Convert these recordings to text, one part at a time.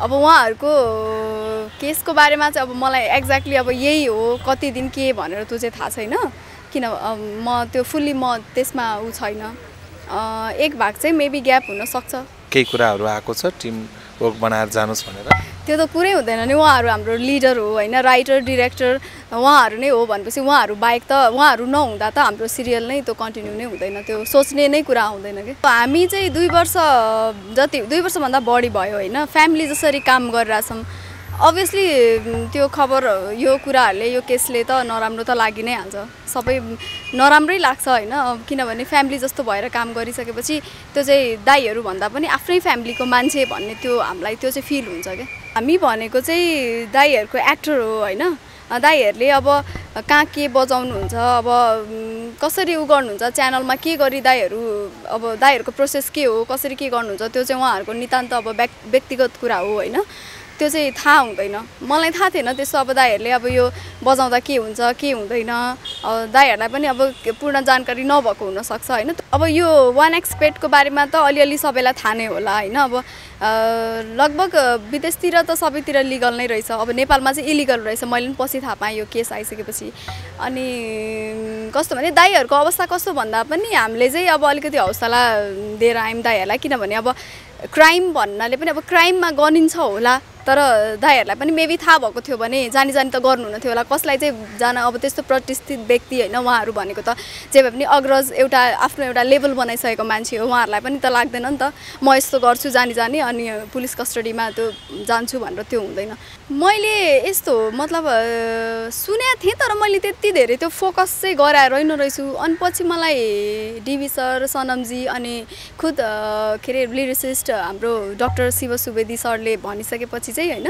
अब उहाँहरूको केसको बारेमा चाहिँ अब मलाई एक्ज्याक्टली अब यही हो कति दिन के भनेर त्यो चाहिँ थाहा छैन? किन म त्यो फुल्ली म त्यसमा ऊ छैन। एक भाग चाहिँ मेबी ग्याप हुनसक्छ। केही कुराहरू आएको छ? टिम वर्क बनाएर जानुहोस् भनेर। त्यो त कुरै हुँदैन नि उहाँहरू हाम्रो लिडर हो होइन? राइटर डिरेक्टर उहाँहरू नै हो भनेपछि उहाँहरू बाहेक त उहाँहरू नहुँदा त हाम्रो सिरियल नै त्यो कन्टिन्यू नै हुँदैन त्यो सोच्ने नै कुरा हुँदैन कि? हामी चाहिँ दुई वर्ष जति दुई वर्षभन्दा बढी भयो होइन? फ्यामिली जसरी काम गरिरहेछौँ अभियसली त्यो खबर यो कुराहरूले यो केसले त नराम्रो त लागि नै हाल्छ। सबै नराम्रै लाग्छ होइन। किनभने फ्यामिली जस्तो भएर काम गरिसकेपछि त्यो चाहिँ दाईहरू भन्दा पनि आफ्नै फ्यामिलीको मान्छे भन्ने त्यो हामीलाई त्यो चाहिँ फिल हुन्छ क्या। हामी भनेको चाहिँ दाईहरूको एक्टर हो होइन। दाईहरूले अब कहाँ के बजाउनुहुन्छ अब उम्, कसरी उ गर्नुहुन्छ च्यानलमा के गरी दाईहरू अब दाईहरूको प्रोसेस के हो कसरी के गर्नुहुन्छ त्यो चाहिँ उहाँहरूको नितान्त अब व्यक् व्यक्तिगत कुरा हो होइन। त्यो चाहिँ थाहा हुँदैन। मलाई थाहा थिएन त्यस्तो अब दाईहरूले अब यो बजाउँदा के हुन्छ के हुँदैन। दाईहरूलाई पनि अब पूर्ण जानकारी नभएको हुनसक्छ होइन? अब यो वान एक्सपेक्टको बारेमा त अलिअलि सबैलाई थाहा नै होला होइन? अब लगभग विदेशतिर त सबैतिर लिगल नै रहेछ। अब नेपालमा चाहिँ इलिगल रहेछ। मैले पनि पछि थाहा पाएँ यो केस आइसकेपछि। अनि कस्तो भने दाईहरूको अवस्था कस्तो भन्दा पनि हामीले चाहिँ अब अलिकति हौसला दिएर आयौँ दाईहरूलाई। किनभने अब क्राइम भन्नाले पनि अब क्राइममा गनिन्छ होला तर दाईहरूलाई पनि मेबी थाहा भएको थियो भने जानी जानी त गर्नुहुन्न थियो होला। कसलाई चाहिँ जान अब त्यस्तो प्रतिष्ठित व्यक्ति होइन उहाँहरू भनेको त? जे भए पनि अग्रज एउटा आफ्नो एउटा लेभल बनाइसकेको मान्छे हो उहाँहरूलाई पनि त लाग्दैन नि त। म यस्तो गर्छु जानी जानी अनि पुलिस कस्टडीमा त्यो जान्छु भनेर त्यो हुँदैन। मैले यस्तो मतलब सुनेको थिएँ तर मैले त्यति धेरै त्यो फोकस चाहिँ गराएर होइन रहेछु। अनि पछि मलाई डिबी सर सनमजी अनि खुद के अरे लिरिसिस्ट हाम्रो डक्टर शिव सुवेदी सरले भनिसकेपछि चाहिँ होइन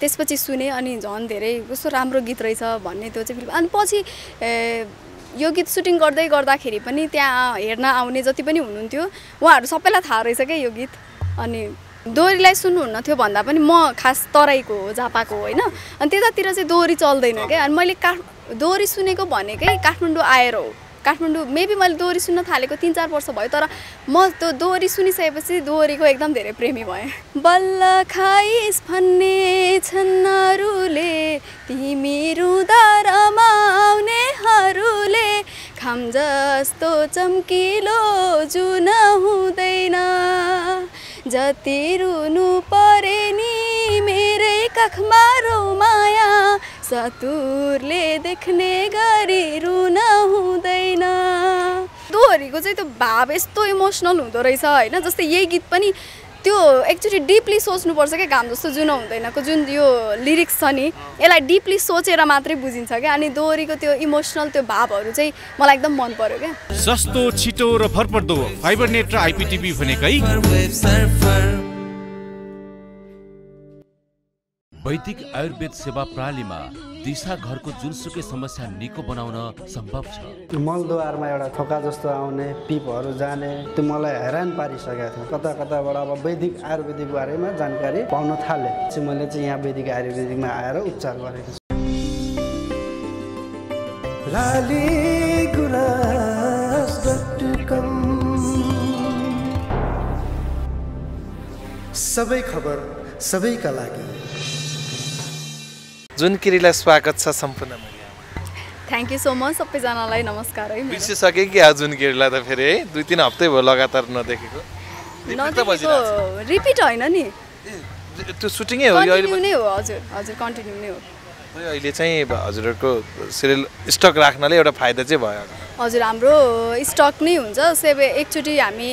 त्यसपछि सुने अनि झन् धेरै कस्तो राम्रो गीत रहेछ भन्ने त्यो चाहिँ अनि पछि यो गीत सुटिङ गर्दै गर्दाखेरि पनि त्यहाँ हेर्न आउने जति पनि हुनुहुन्थ्यो उहाँहरू सबैलाई थाहा रहेछ क्या यो गीत। अनि दोहोरीलाई सुन्नुहुन्न थियो भन्दा पनि म खास तराईको हो झापाको हो होइन? अनि त्यतातिर चाहिँ दोहोरी चल्दैन क्या। अनि मैले काठ दोहोरी सुनेको भनेकै काठमाडौँ आएर हो। काठमाडौँ मेबी मैले दोहोरी सुन्न थालेको तिन चार वर्ष भयो तर म त्यो दोहोरी सुनिसकेपछि दोहोरीको एकदम धेरै प्रेमी भएँ। बल्ल खाइस भन्ने छन् अरूले तिमी रुँदा रमाउनेहरूले खाम जस्तो चम्किलो जुन हुँदैन। जति रुनु परे नि मेरै काखमा रोमाया सतुरले देख्ने गरी रुन हुँदैन दोहोरीको चाहिँ त्यो भाव यस्तो इमोसनल हुँदो रहेछ होइन जस्तै यही गीत पनि त्यो एक्चुली डिपली सोच्नुपर्छ क्या घाम जस्तो जुन हुँदैनको जुन यो लिरिक्स छ नि यसलाई डिपली सोचेर मात्रै बुझिन्छ क्या। अनि दोहोरीको त्यो इमोसनल त्यो भावहरू चाहिँ मलाई एकदम मन पर्यो क्या। सस्तो छिटो र भरपर्दो फाइबर नेट र आइपिटिभी भनेकै वैदिक आयुर्वेद सेवा प्रणालीमा दिशा घरको जुनसुकै समस्या निको बनाउन सम्भव छ। मलद्वारमा एउटा थोका जस्तो आउने पिपहरू जाने त्यो मलाई हैरान पारिसकेको थियो। कता कताबाट अब वैदिक आयुर्वेदिक बारेमा जानकारी पाउन थालेँ। चाहिँ मैले चाहिँ यहाँ वैदिक आयुर्वेदिकमा आएर उपचार गरेको छु। सबै खबर सबैका लागि। जुन किरीलाई स्वागत छ सम्पूर्ण थ्याङ्क यू सो मच सबैजनालाई नमस्कार है। बिर्सिसकेँ कि आज जुन किरीलाई त फेरि है? दुई तिन हप्तै भयो लगातार नदेखेको। रिपिट होइन नि। त्यो सुटिङै हो नै हो हजुर हजुर कन्टिन्यू नै हो। अहिले चाहिँ हजुरहरूको सिरियल स्टक राख्नाले एउटा फाइदा चाहिँ भयो। हजुर हाम्रो स्टक नै हुन्छ। सेभे एकचोटि हामी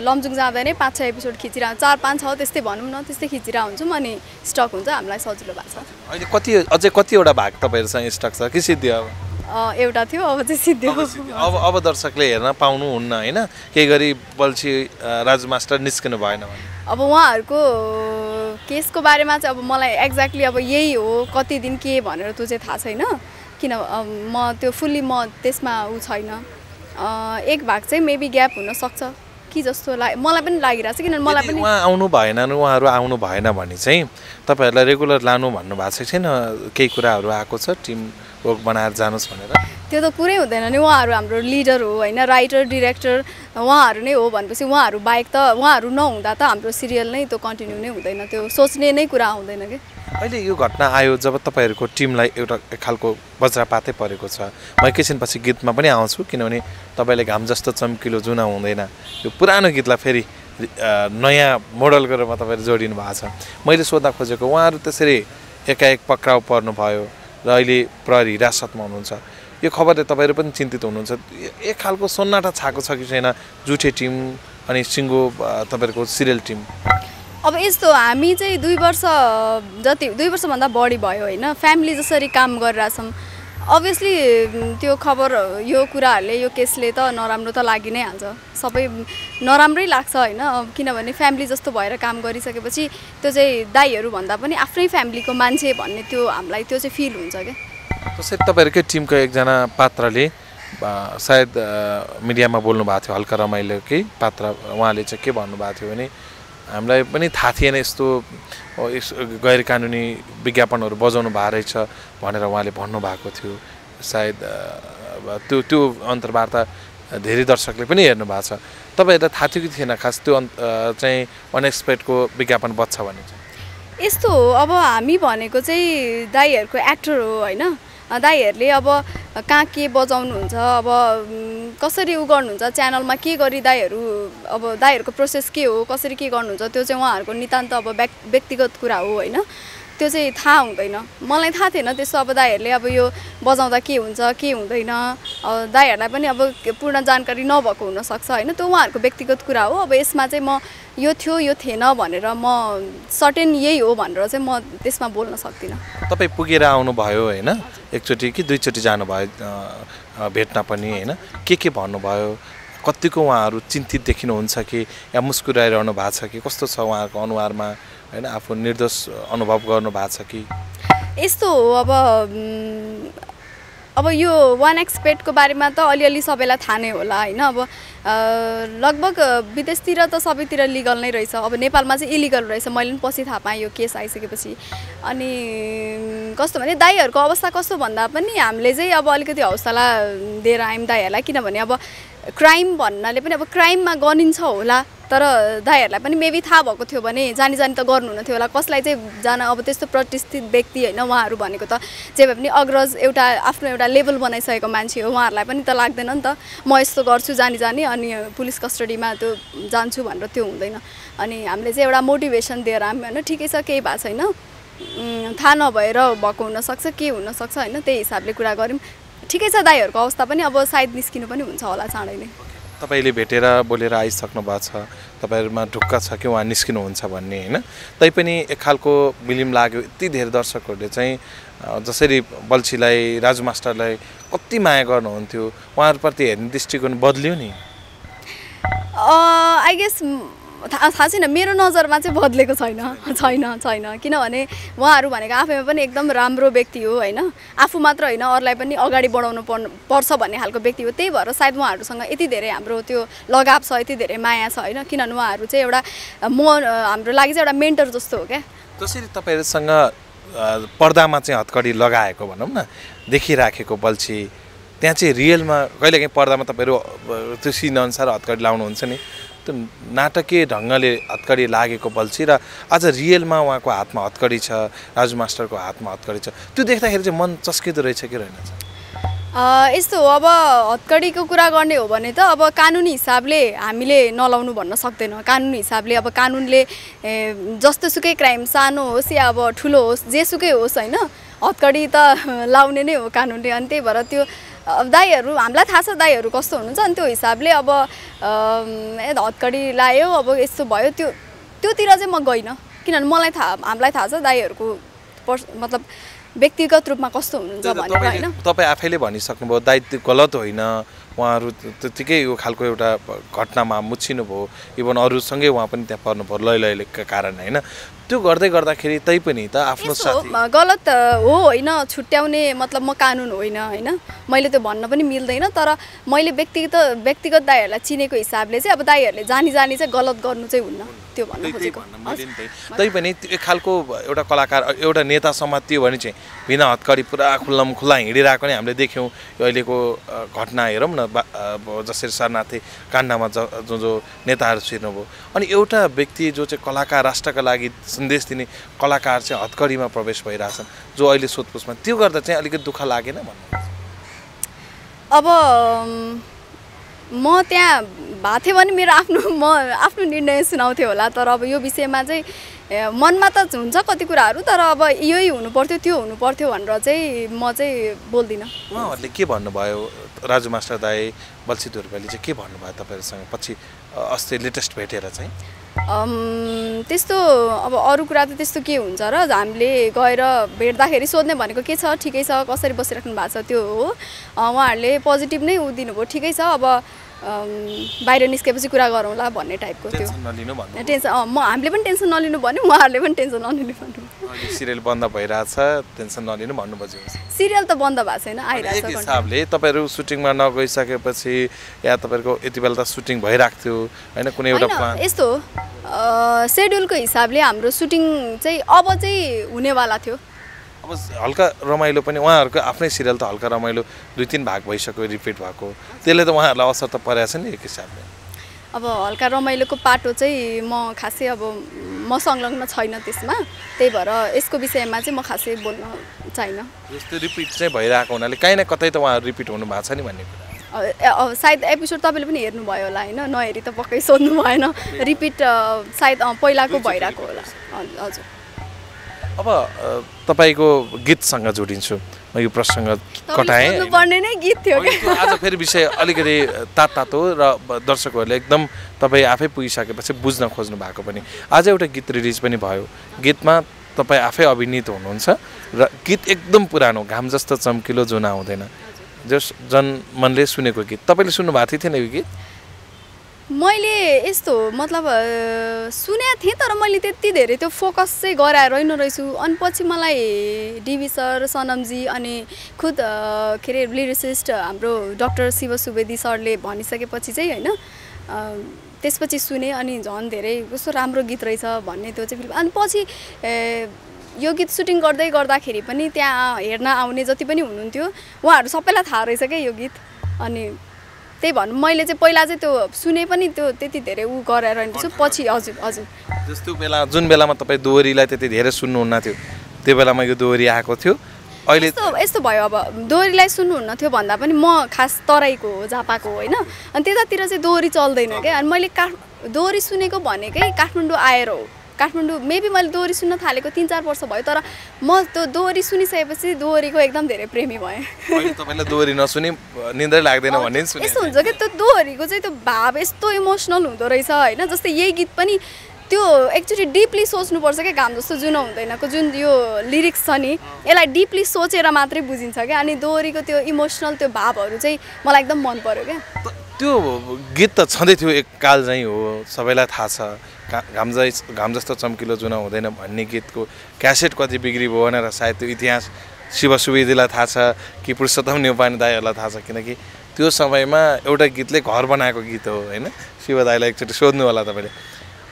लमजुङ जाँदा नै पाँच छ एपिसोड खिचिरह चार पाँच छ त्यस्तै भनौँ न त्यस्तै खिचिरह हुन्छौँ अनि स्टक हुन्छ हामीलाई सजिलो भएको छ। अहिले कति अझै कतिवटा भाग तपाईँहरूसँग स्टक छ? कि सिद्धियो अब? एउटा थियो अब चाहिँ सिद्धियो अब। अब दर्शकले हेर्न पाउनुहुन्न होइन? केही गरी बल्छी राजु मास्टर निस्किनु भएन भने। अब उहाँहरूको केसको बारेमा चाहिँ अब मलाई एक्ज्याक्टली अब यही हो कति दिन के भनेर त्यो चाहिँ थाहा छैन। किन म त्यो फुल्ली म त्यसमा ऊ छैन। एक भाग चाहिँ मेबी ग्याप हुनसक्छ। कि जस्तो ला मलाई पनि लागिरहेको छ किनभने मलाई पनि उहाँ आउनु भएन उहाँहरू आउनु भएन भने चाहिँ तपाईँहरूलाई रेगुलर लानु भन्नुभएको छ छैन केही कुराहरू आएको छ? टिम ओक बनाएर जानुहोस् भनेर। त्यो त कुरै हुँदैन नि। उहाँहरू हाम्रो लिडर हो होइन राइटर डिरेक्टर उहाँहरू नै हो भनेपछि उहाँहरू बाहेक त उहाँहरू नहुँदा त हाम्रो सिरियल नै त्यो कन्टिन्यू नै हुँदैन। त्यो सोच्ने नै कुरा आउँदैन कि? अहिले यो घटना आयो जब तपाईँहरूको टिमलाई एउटा एक खालको वज्रपातै परेको छ। म एकैछिनपछि गीतमा पनि आउँछु किनभने तपाईँले घाम जस्तो चम्किलो जुना हुँदैन यो पुरानो गीतलाई फेरि नयाँ मोडल गरेर तपाईँले जोडिनु भएको छ। मैले सोध्न खोजेको उहाँहरू त्यसरी एकाएक पक्राउ पर्नुभयो र अहिले प्रहरी हिरासतमा हुनुहुन्छ। यो खबरले तपाईँहरू पनि चिन्तित हुनुहुन्छ। एक खालको सन्नाटा छाएको छ कि छैन? जुठे टिम अनि सिङ्गो तपाईँहरूको सिरियल टिम। अब यस्तो हामी चाहिँ दुई वर्ष जति दुई वर्षभन्दा बढी भयो होइन। फ्यामिली जसरी काम गरिरहेछौँ। अभियसली त्यो खबर यो कुराहरूले यो केसले त नराम्रो त लागि नै हाल्छ। सबै नराम्रै लाग्छ होइन। किनभने फ्यामिली जस्तो भएर काम गरिसकेपछि त्यो चाहिँ दाईहरू भन्दा पनि आफ्नै फ्यामिलीको मान्छे भन्ने त्यो हामीलाई त्यो चाहिँ फिल हुन्छ क्या। त्यसरी तपाईँहरूकै टिमको एकजना पात्रले सायद मिडियामा बोल्नु भएको थियो हल्का रमाइलोकै पात्र उहाँले चाहिँ के भन्नुभएको थियो भने हामीलाई पनि थाहा थिएन यस्तो गैर कानुनी विज्ञापनहरू बजाउनु भएको रहेछ भनेर उहाँले भन्नुभएको थियो। सायद त्यो त्यो अन्तर्वार्ता धेरै दर्शकले पनि हेर्नु भएको छ। तपाईँहरूलाई थाहा थियो कि थिएन खास त्यो चाहिँ अनएक्सपेक्टको विज्ञापन बच्छ भने चाहिँ? यस्तो हो अब हामी भनेको चाहिँ दाईहरूको एक्टर हो होइन? दाईहरूले अब कहाँ के बजाउनुहुन्छ अब कसरी उ गर्नुहुन्छ च्यानलमा के गरी दाईहरू अब दाईहरूको प्रोसेस के हो कसरी के गर्नुहुन्छ त्यो चाहिँ उहाँहरूको नितान्त अब व्यक् व्यक्तिगत कुरा हो होइन। त्यो चाहिँ थाहा हुँदैन। मलाई थाहा थिएन त्यस्तो अब दाईहरूले अब यो बजाउँदा के हुन्छ के हुँदैन। दाईहरूलाई पनि अब पूर्ण जानकारी नभएको हुनसक्छ होइन। त्यो उहाँहरूको व्यक्तिगत कुरा हो। अब यसमा चाहिँ म यो थियो यो थिएन भनेर म सर्टेन यही हो भनेर चाहिँ म त्यसमा बोल्न सक्दिनँ। तपाईँ पुगेर आउनुभयो होइन? एकचोटि कि दुईचोटि जानुभयो भेट्न पनि होइन? के के भन्नुभयो? कतिको उहाँहरू चिन्तित देखिनुहुन्छ कि या मुस्कुराइरहनु भएको छ कि? कस्तो छ उहाँहरूको अनुहारमा होइन? आफू निर्दोष अनुभव गर्नु भएको छ कि? यस्तो हो अब अब यो वान एक्सपेक्टको बारेमा त अलिअलि सबैलाई थाहा नै होला होइन? अब लगभग विदेशतिर त सबैतिर लिगल नै रहेछ। अब नेपालमा चाहिँ इलिगल रहेछ। मैले पनि पछि थाहा पाएँ यो केस आइसकेपछि। अनि कस्तो भने दाईहरूको अवस्था कस्तो भन्दा पनि हामीले चाहिँ अब अलिकति हौसला दिएर आयौँ दाईहरूलाई। किनभने अब क्राइम भन्नाले पनि अब क्राइममा गनिन्छ होला। तर दाईहरूलाई पनि मेबी थाहा भएको थियो भने जानी जानी त गर्नुहुन्न थियो होला। कसलाई चाहिँ जान अब त्यस्तो प्रतिष्ठित व्यक्ति होइन उहाँहरू भनेको त जे भए पनि अग्रज एउटा आफ्नो एउटा लेभल बनाइसकेको मान्छे हो उहाँहरूलाई पनि त लाग्दैन नि त। म यस्तो गर्छु जानी जानी अनि पुलिस कस्टडीमा त्यो जान्छु भनेर त्यो हुँदैन। अनि हामीले चाहिँ एउटा मोटिभेसन दिएर आयौँ होइन ठिकै छ केही भएको छैन। थाहा नभएर भएको हुनसक्छ के हुनसक्छ होइन त्यही हिसाबले कुरा गऱ्यौँ। ठिकै छ दाईहरूको अवस्था पनि अब सायद निस्किनु पनि हुन्छ होला चाँडै नै। तपाईँले भेटेर बोलेर आइसक्नु भएको छ तपाईँहरूमा ढुक्क छ कि उहाँ निस्किनुहुन्छ भन्ने होइन? तैपनि एक खालको बिलिम लाग्यो यति धेरै दर्शकहरूले चाहिँ जसरी बल्छीलाई राजु मास्टरलाई कति माया गर्नुहुन्थ्यो उहाँहरूप्रति हेर्ने दृष्टिकोण बद्लियो नि? आई गेस थाहा थाहा छैन मेरो नजरमा चाहिँ बदलेको छैन। छैन छैन। किनभने उहाँहरू भनेको आफैमा पनि एकदम राम्रो व्यक्ति हो होइन? आफू मात्र होइन अरूलाई पनि अगाडि बढाउनु पर्नु पर्छ भन्ने खालको व्यक्ति हो। त्यही भएर सायद उहाँहरूसँग यति धेरै हाम्रो त्यो लगाव छ यति धेरै माया छ होइन? किनभने उहाँहरू चाहिँ एउटा म हाम्रो लागि चाहिँ एउटा मेन्टर जस्तो हो क्या? जसरी तपाईँहरूसँग पर्दामा चाहिँ हत्कडी लगाएको भनौँ न? देखिराखेको बल्छी। त्यहाँ चाहिँ रियलमा कहिलेकाहीँ पर्दामा तपाईँहरू त्यो सिन अनुसार हत्कडी लाउनुहुन्छ नि? नाटकीय ढङ्गले हत्कडी लागेको बल्छी र आज रियलमा उहाँको हातमा हत्कडी छ राजु मास्टरको हातमा हत्कडी छ त्यो देख्दाखेरि चाहिँ मन चस्किँदो रहेछ कि रहेन यस्तो हो अब हत्कडीको कुरा गर्ने हो भने त अब कानुनी हिसाबले हामीले नलाउनु भन्न सक्दैनौँ। कानुनी हिसाबले अब कानुनले जस्तोसुकै क्राइम सानो होस् या अब ठुलो होस् जेसुकै होस् होइन? हत्कडी त लाउने नै हो कानुनले अनि त्यही भएर त्यो दाईहरू हामीलाई थाहा छ दाईहरू कस्तो हुनुहुन्छ अनि त्यो हिसाबले अब हत्कडी लायो अब यस्तो भयो त्यो त्योतिर चाहिँ म गइनँ। किनभने मलाई थाहा हामीलाई थाहा छ दाईहरूको पर्स मतलब व्यक्तिगत रूपमा कस्तो हुनुहुन्छ भनेर होइन? तपाईँ आफैले भनिसक्नुभयो दायित्व गलत होइन उहाँहरू त्यत्तिकै यो खालको एउटा घटनामा मुछिनु भयो। इभन अरूसँगै उहाँ पनि त्यहाँ पर्नु भयो लै लैका कारण होइन? त्यो गर्दै गर्दाखेरि तै पनि त आफ्नो साथी गलत हो होइन? छुट्याउने मतलब म कानुन होइन होइन? मैले त्यो भन्न पनि मिल्दैन तर मैले व्यक्तिगत व्यक्तिगत दाईहरूलाई चिनेको हिसाबले चाहिँ अब दाईहरूले जानी जानी चाहिँ गलत गर्नु चाहिँ हुन्न। त्यो भन्न खोजेको। भन्न मैले नि त्यही तै पनि त्यो एक खालको एउटा कलाकार एउटा नेता समातियो भने चाहिँ बिना हत्कडी पुरा खुल्लम खुल्ला हिँडिरहेको नै हामीले देख्यौँ। अहिलेको घटना हेरौँ न जसरी शरणार्थी काण्डमा ज जो जो नेताहरू छिर्नुभयो। अनि एउटा व्यक्ति जो चाहिँ कलाकार राष्ट्रका लागि सन्देश दिने कलाकार चाहिँ हत्कडीमा प्रवेश भइरहेछन् जो अहिले सोधपुछमा त्यो गर्दा चाहिँ अलिकति दुःख लागेन भन्नु अब म त्यहाँ भएको थियो भने मेरो आफ्नो म आफ्नो निर्णय सुनाउँथेँ होला तर अब यो विषयमा चाहिँ मनमा त हुन्छ कति कुराहरू तर अब यही हुनु पर्थ्यो त्यो हुनु पर्थ्यो भनेर चाहिँ म चाहिँ बोल्दिनँ। उहाँहरूले के भन्नुभयो? राजु मास्टर दाई बल्छी धुर्बेले चाहिँ के भन्नुभयो तपाईँहरूसँग? पछि अस्ति लेटेस्ट भेटेर चाहिँ। त्यस्तो अब अरू कुरा त त्यस्तो के हुन्छ र? हामीले गएर भेट्दाखेरि सोध्ने भनेको के छ? ठिकै छ? कसरी बसिराख्नु भएको छ? त्यो हो। उहाँहरूले पोजिटिभ नै ऊ दिनुभयो। ठिकै छ? अब बाहिर निस्केपछि कुरा गरौँला भन्ने टाइपको त्यो। टेन्सन म हामीले पनि टेन्सन नलिनु भन्यो उहाँहरूले पनि टेन्सन नलिनु भन्नु। सिरियल बन्द भइरहेछ टेन्सन नलिनु भन्नुभयो सिरियल त बन्द भएको छैन आइरहेको छ हिसाबले तपाईँहरू सुटिङमा नगइसकेपछि या तपाईँहरूको यति बेला त सुटिङ भइरहेको थियो होइन? कुनै एउटा यस्तो सेड्युलको हिसाबले हाम्रो सुटिङ चाहिँ अब चाहिँ हुनेवाला थियो। अब हल्का रमाइलो पनि उहाँहरूको आफ्नै सिरियल त हल्का रमाइलो दुई तिन भाग भइसक्यो रिपिट भएको। त्यसले त उहाँहरूलाई असर त परेको छ नि एक हिसाबले। अब हल्का रमाइलोको पाटो चाहिँ म खासै अब म संलग्न छैन त्यसमा। त्यही भएर यसको विषयमा चाहिँ म खासै बोल्न चाहिनँ जस्तो रिपिट चाहिँ भइरहेको हुनाले काहीँ न कतै त उहाँहरू रिपिट हुनु भएको छ नि भन्ने कुरा। अब सायद एपिसोड तपाईँले पनि हेर्नुभयो होला होइन? नहेरी त पक्कै सोध्नु भएन। रिपिट सायद पहिलाको भइरहेको होला। हजुर। अब तपाईँको गीतसँग जोडिन्छु। म यो प्रसङ्ग कटाएँ। नै गीत थियो आज फेरि विषय अलिकति तात तातो र दर्शकहरूले एकदम तपाईँ आफै पुगिसकेपछि बुझ्न खोज्नु भएको पनि। आज एउटा गीत रिलिज पनि भयो। गीतमा तपाईँ आफै अभिनीत हुनुहुन्छ र गीत एकदम पुरानो घाम जस्तो चम्किलो जुना हुँदैन। जस जनमनले सुनेको गीत। तपाईँले सुन्नुभएको थियो थिएन यो गीत? मैले यस्तो मतलब सुनेको थिएँ तर मैले त्यति धेरै त्यो फोकस चाहिँ गराएर रहेन रहेछु। अनि पछि मलाई डिबी सर सनमजी अनि खुद के अरे लिरिसिस्ट हाम्रो डक्टर शिव सुवेदी सरले भनिसकेपछि चाहिँ होइन त्यसपछि सुने अनि झन् धेरै कस्तो राम्रो गीत रहेछ भन्ने त्यो चाहिँ अनि पछि यो गीत सुटिङ गर्दै गर्दाखेरि पनि त्यहाँ हेर्न आउने जति पनि हुनुहुन्थ्यो उहाँहरू सबैलाई थाहा रहेछ क्या यो गीत? अनि त्यही भन्नु मैले चाहिँ पहिला चाहिँ त्यो सुने पनि त्यो त्यति धेरै ऊ गरेर छु। पछि हजुर हजुर। जस्तो बेला जुन बेलामा तपाईँ दोहोरीलाई त्यति धेरै सुन्नुहुन्न थियो त्यो बेलामा यो दोहोरी आएको थियो। अहिले यस्तो यस्तो भयो अब दोहोरीलाई सुन्नुहुन्न थियो भन्दा पनि म खास तराईको हो झापाको होइन? अनि त्यतातिर चाहिँ दोहोरी चल्दैन क्या? अनि मैले काठ दोहोरी सुनेको भनेकै काठमाडौँ आएर हो। काठमाडौँ मेबी मैले दोहोरी सुन्न थालेको तिन चार वर्ष भयो तर म त्यो दोहोरी सुनिसकेपछि दोहोरीको एकदम धेरै प्रेमी भएँ। तपाईँलाई दोहोरी नसुने निन्द्रै लाग्दैन भन्ने यस्तो हुन्छ कि त्यो दोहोरीको चाहिँ त्यो भाव यस्तो इमोसनल हुँदो रहेछ होइन? जस्तै यही गीत पनि त्यो एक्चुली डिपली सोच्नुपर्छ क्या घाम जस्तो जुन हुँदैनको जुन यो लिरिक्स छ नि यसलाई डिपली सोचेर मात्रै बुझिन्छ क्या? अनि दोहोरीको त्यो इमोसनल त्यो भावहरू चाहिँ मलाई एकदम मन पऱ्यो क्या। त्यो गीत त छँदै थियो एक काल चाहिँ हो सबैलाई थाहा छ। घाम घाम जस्तो चम्किलो जुन हुँदैन भन्ने गीतको क्यासेट कति बिक्री भयो भनेर सायद त्यो इतिहास शिव सुवेदीलाई थाहा छ कि पुरुषोत्तम नेउपाने दाईहरूलाई थाहा छ किनकि त्यो समयमा एउटा गीतले घर बनाएको गीत हो होइन? शिव दाईलाई एकचोटि सोध्नु होला तपाईँले।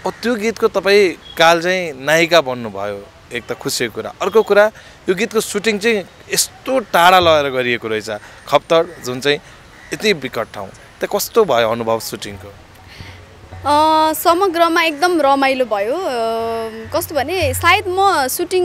अब त्यो गीतको तपाईँ काल चाहिँ नायिका बन्नुभयो एक त खुसीको कुरा। अर्को कुरा यो गीतको सुटिङ चाहिँ यस्तो टाढा लगेर गरिएको रहेछ। खप्तर जुन चाहिँ यति विकट ठाउँ। त कस्तो भयो अनुभव सुटिङको? समग्रमा एकदम रमाइलो भयो। कस्तो भने सायद म सुटिङ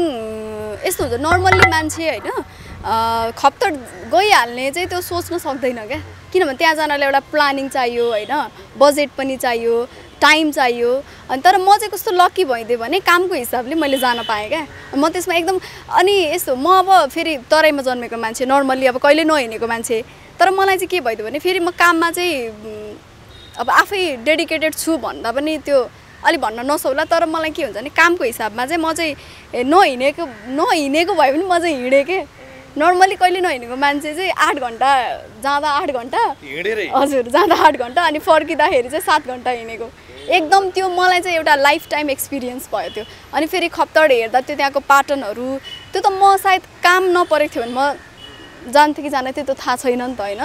यस्तो हुन्छ नर्मल्ली मान्छे होइन। खप्तर गइहाल्ने चाहिँ त्यो सोच्न सक्दैन क्या। किनभने त्यहाँ जानलाई एउटा प्लानिङ चाहियो होइन। बजेट पनि चाहियो टाइम चाहियो। अनि तर म चाहिँ कस्तो लक्की भइदिएँ भने कामको हिसाबले मैले जान पाएँ क्या। म त्यसमा एकदम अनि यस्तो म अब फेरि तराईमा जन्मेको मान्छे नर्मल्ली अब कहिले नहिँडेको मान्छे। तर मलाई चाहिँ के भइदियो भने फेरि म काममा चाहिँ अब आफै डेडिकेटेड छु भन्दा पनि त्यो अलिक भन्न नसौला तर मलाई के हुन्छ भने कामको हिसाबमा चाहिँ म चाहिँ नहिँडेको नहिँडेको भए पनि म चाहिँ हिँडेँ के। नर्मली कहिले नहिँडेको मान्छे चाहिँ आठ घन्टा जाँदा आठ घन्टा हजुर जाँदा आठ घन्टा अनि फर्किँदाखेरि चाहिँ सात घन्टा हिँडेको। एकदम त्यो मलाई चाहिँ एउटा लाइफ टाइम एक्सपिरियन्स भयो त्यो। अनि फेरि खप्तड हेर्दा त्यो त्यहाँको पाटनहरू त्यो त म सायद काम नपरेको थियो भने म जान्थेँ कि जान थियो त्यो थाहा छैन नि त होइन।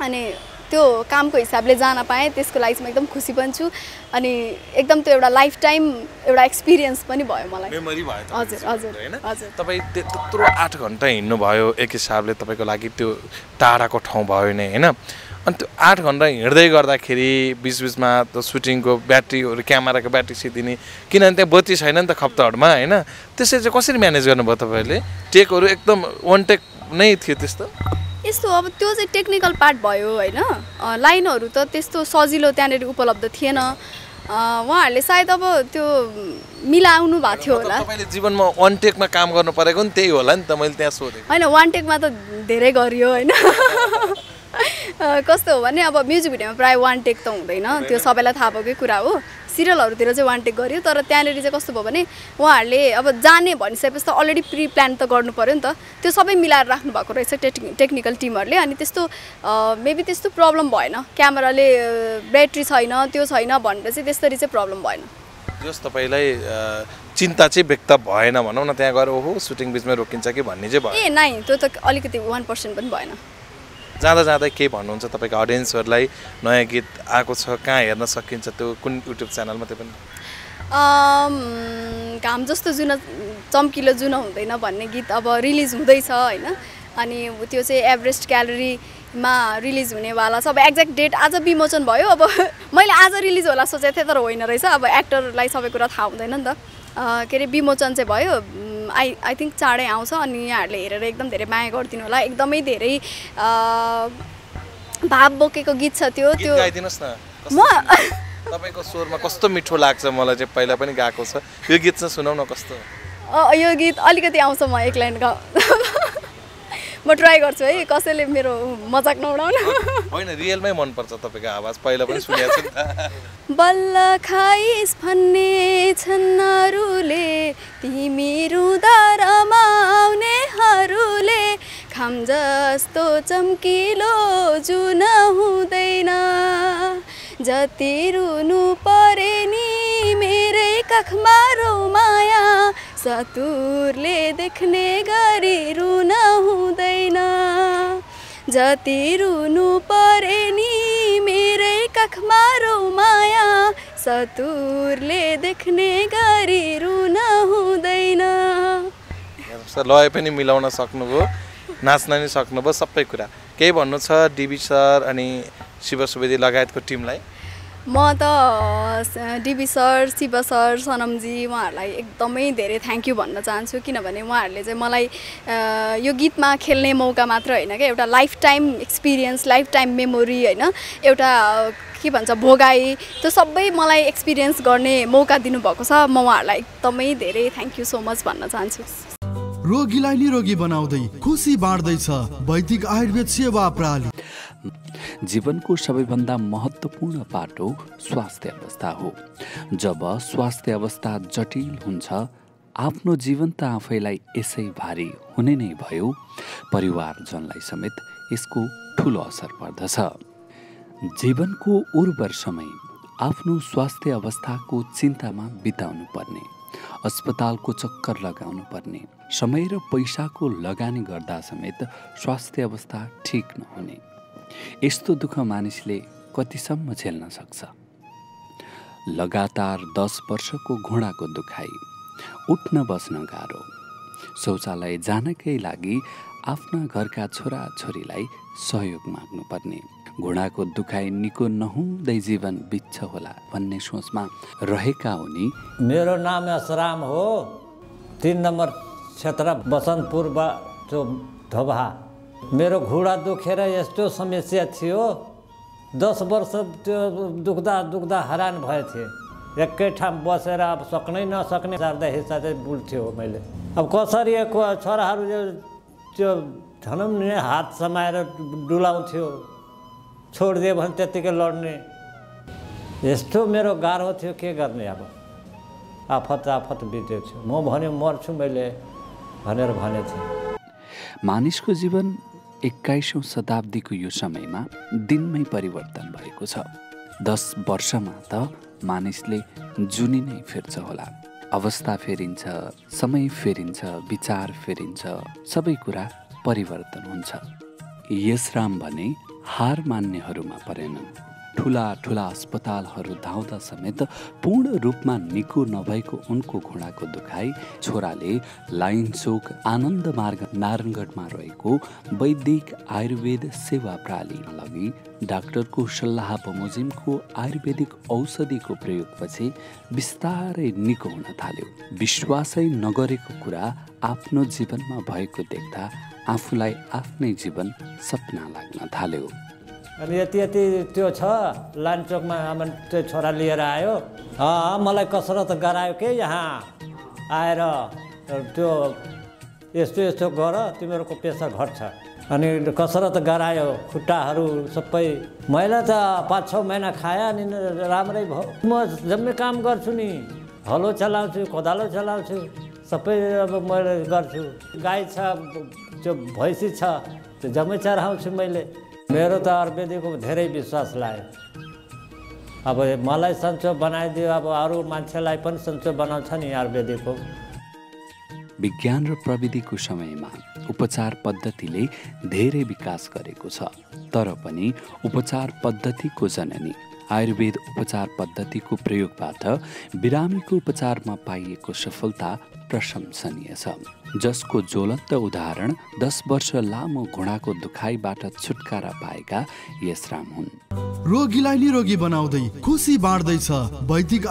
अनि त्यो कामको हिसाबले जान पाएँ त्यसको लागि चाहिँ म एकदम खुसी पनि छु। अनि एकदम त्यो एउटा लाइफ टाइम एउटा एक्सपिरियन्स पनि भयो मलाई। मेमोरी भयो हजुर, हजुर, हजुर। तपाईँ त्य- त्यत्रो आठ घन्टा हिँड्नु भयो एक हिसाबले तपाईँको लागि त्यो टाढाको ठाउँ भयो नै होइन? अनि त्यो आठ घन्टा हिँड्दै गर्दाखेरि बिचबिचमा त सुटिङको ब्याट्रीहरू क्यामेराको ब्याट्री सिद्धिने किनभने त्यहाँ बत्ती छैन नि त खप्ताहरूमा होइन? त्यसरी चाहिँ कसरी म्यानेज गर्नुभयो तपाईँहरूले टेकहरू एकदम वान टेक नै थियो त्यस्तो? यस्तो अब त्यो चाहिँ टेक्निकल पार्ट भयो होइन। लाइनहरू त त्यस्तो सजिलो त्यहाँनिर उपलब्ध थिएन। उहाँहरूले सायद अब त्यो मिलाउनु भएको थियो होला। जीवनमा वान टेकमा काम गर्नु परेको नि त्यही होला नि त मैले त्यहाँ सोधेको। होइन वान टेकमा त धेरै गरियो होइन। कस्तो हो भने अब म्युजिक भिडियोमा प्रायः वान टेक त हुँदैन। त्यो सबैलाई थाहा भएकै कुरा हो। सिरियलहरूतिर चाहिँ वान टेक गरियो तर त्यहाँनिर चाहिँ कस्तो भयो भने उहाँहरूले अब जाने भनिसकेपछि त अलरेडी प्रि प्लान त गर्नु पऱ्यो नि त। त्यो सबै मिलाएर राख्नु भएको रहेछ टेक्नि टेक्निकल टिमहरूले अनि त्यस्तो मेबी त्यस्तो प्रब्लम भएन। क्यामेराले ब्याट्री छैन त्यो छैन भनेर चाहिँ त्यसरी चाहिँ प्रब्लम भएन। जस तपाईँलाई चिन्ता चाहिँ व्यक्त भएन भनौँ न त्यहाँ गएर ओहो सुटिङ बिचमा रोकिन्छ कि? भन्ने चाहिँ भयो ए नाइ त्यो त अलिकति वान पर्सेन्ट पनि भएन। जाँदा जाँदै के भन्नुहुन्छ तपाईँको अडियन्सहरूलाई? नयाँ गीत आएको छ कहाँ हेर्न सकिन्छ त्यो? कुन युट्युब च्यानलमा त्यो पनि? घाम जस्तो जुन चम्किलो जुन हुँदैन भन्ने गीत अब रिलिज हुँदैछ होइन? अनि त्यो चाहिँ एभरेस्ट ग्यालरीमा रिलिज हुनेवाला छ। अब एक्ज्याक्ट डेट आज विमोचन भयो। अब मैले आज रिलिज होला सोचेको थिएँ तर होइन रहेछ। अब एक्टरलाई सबै कुरा थाहा हुँदैन नि त। के अरे विमोचन चाहिँ भयो। आई आई थिङ्क चाँडै आउँछ अनि यहाँहरूले हेरेर एकदम धेरै माया गरिदिनु होला। एकदमै धेरै भाव बोकेको गीत छ त्यो त्यो गाइदिनुहोस् न। म तपाईँको स्वरमा कस्तो मिठो लाग्छ मलाई चाहिँ पहिला पनि गाएको छ। यो गीत चाहिँ सुनाउ न कस्तो। यो गीत अलिकति आउँछ म एक लाइन गा म ट्राई गर्छु है कसैले मेरो मजाक नउडाउनु। होइन रियलमै मनपर्छ तपाईँको आवाज पहिला पनि सुनेको छु बल्ल खाइस भन्ने छन् अरूले तिमी रुँदा रमाउनेहरूले खाम जस्तो चम्किलो जुन हुँदैन। जति रुनु परे नि मेरै काखमा रौ माया सतुरले देख्ने गरी रुन हुँदैन जति रुनु परे नि मेरै काखमा माया। सतुरले देख्ने गरी रुन हुँदैन लय पनि मिलाउन सक्नुभयो नाच्न नि सक्नुभयो सबै कुरा। केही भन्नु छ डिबी सर अनि शिव सुवेदी लगायतको टिमलाई? म त डिबी सर शिव सर सनमजी उहाँहरूलाई एकदमै धेरै थ्याङ्क यू भन्न चाहन्छु किनभने उहाँहरूले चाहिँ मलाई यो गीतमा खेल्ने मौका मात्र होइन क्या एउटा life time experience life time memory होइन एउटा के भन्छ भोगाई त्यो सबै मलाई एक्सपिरियन्स गर्ने मौका दिनुभएको छ। म उहाँहरूलाई एकदमै धेरै थ्याङ्क यू सो मच भन्न चाहन्छु। रोगीलाई निरोगी बनाउँदै खुसी बाँड्दैछ। वैदिक आयुर्वेद सेवा प्रणाली जीवनको सबैभन्दा महत्त्वपूर्ण पाटो स्वास्थ्य अवस्था हो। जब स्वास्थ्य अवस्था जटिल हुन्छ आफ्नो जीवन त आफैलाई यसै भारी हुने नै भयो। परिवारजनलाई समेत यसको ठुलो असर पर्दछ। जीवनको उर्वर समय आफ्नो स्वास्थ्य अवस्थाको चिन्तामा बिताउनु पर्ने अस्पतालको चक्कर लगाउनु पर्ने समय र पैसाको लगानी गर्दा समेत स्वास्थ्य अवस्था ठिक नहुने। यस्तो दुःख मानिसले कतिसम्म झेल्न सक्छ? लगातार दस वर्षको घुँडाको दुखाइ उठ्न बस्न गाह्रो शौचालय जानकै लागि आफ्ना घरका छोराछोरीलाई सहयोग माग्नुपर्ने। घुँडाको दुखाइ निको नहुँदै जीवन बित्छ होला भन्ने सोचमा रहेका उनी मेरो नाम असराम हो। तिन नम्बर क्षेत्र बसन्तपुर मेरो घुँडा दुखेर यस्तो समस्या थियो। दस वर्ष त्यो दुख्दा दुख्दा हैरान भए थिएँ। एकै ठाउँ बसेर अब सक्नै नसक्ने जाँदा हिस्सा चाहिँ बुल्थ्यो मैले। अब कसरी छोराहरू त्यो भनौँ नि हात समाएर डुलाउँथ्यो। छोडिदियो भने त्यत्तिकै लड्ने। यस्तो मेरो गाह्रो थियो के गर्ने अब? आफत आफत बित्यो। थियो म भन्यो मर्छु मैले भनेर भनेको थिएँ मानिसको जीवन एक्काइसौँ शताब्दीको यो समयमा दिनमै परिवर्तन भएको छ। दस वर्षमा त मानिसले जुनी नै फिर्छ होला। अवस्था फेरिन्छ समय फेरिन्छ विचार फेरिन्छ सबै कुरा परिवर्तन हुन्छ। यस राम भने हार मान्नेहरूमा परेनन्। ठुला ठुला अस्पतालहरू धाउँदा समेत पूर्ण रूपमा निको नभएको उनको घुँडाको दुखाइ छोराले लाइन चोक आनन्द मार्ग नारायणगढमा रहेको वैदिक आयुर्वेद सेवा प्रणालीमा लगी डाक्टरको सल्लाह बमोजिमको आयुर्वेदिक औषधिको प्रयोगपछि बिस्तारै निको हुन थाल्यो। विश्वासै नगरेको कुरा आफ्नो जीवनमा भएको देख्दा आफूलाई आफ्नै जीवन सपना लाग्न थाल्यो। अनि यति यति त्यो छ लानचोकमा अब त्यो छोरा लिएर आयो। मलाई कसरत गरायो के यहाँ? आएर त्यो यस्तो यस्तो गर तिमीहरूको पेसा घट्छ अनि कसरत गरायो खुट्टाहरू सबै। मैले त पाँच छ महिना खाएँ अनि राम्रै भयो। म जम्मै काम गर्छु नि। हलो चलाउँछु कोदालो चलाउँछु। सबै अब मैले गर्छु। गाई छ त्यो भैँसी छ त्यो जम्मै चराउँछु मैले। मेरो त आयुर्वेदिकको धेरै विश्वास लाग्यो अब मलाई सन्चो बनाइदियो अब अरू मान्छेलाई पनि सन्चो बनाउँछ नि आयुर्वेदिकको विज्ञान र प्रविधिको समयमा उपचार पद्धतिले धेरै विकास गरेको छ। तर पनि उपचार पद्धतिको जननी आयुर्वेद उपचार पद्धतिको प्रयोगबाट बिरामीको उपचारमा पाइएको सफलता प्रशंसनीय छ। जसको ज्वलन्त उदाहरण दस वर्ष लामो घुँडाको दुखाइबाट छुटकारा पाएका यस राम हुन्। रोगीलाई निरोगी बनाउँदै खुसी बाँड्दैछ। वैदिक